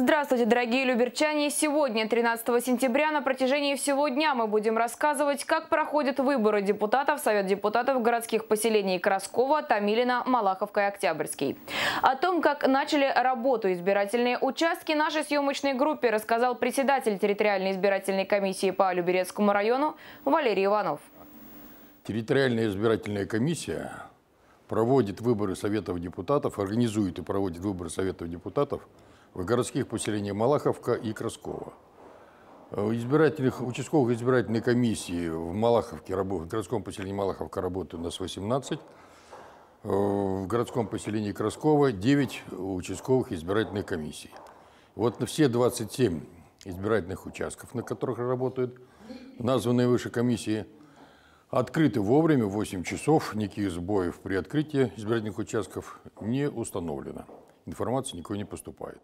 Здравствуйте, дорогие люберчане! Сегодня, 13 сентября, на протяжении всего дня мы будем рассказывать, как проходят выборы депутатов Совет депутатов городских поселений Краскова, Томилина, Малаховка и Октябрьский. О том, как начали работу избирательные участки, нашей съемочной группе рассказал председатель территориальной избирательной комиссии по Люберецкому району Валерий Иванов. Территориальная избирательная комиссия проводит выборы Советов депутатов, организует и проводит выборы Советов депутатов в городских поселениях Малаховка и Краскова. В избирательных, участковых избирательных комиссий в Малаховке, в городском поселении Малаховка работает у нас 18, в городском поселении Краскова 9 участковых избирательных комиссий. Вот на все 27 избирательных участков, на которых работают названные выше комиссии, открыты вовремя, в 8 часов, никаких сбоев при открытии избирательных участков не установлено. Информации никакой не поступает.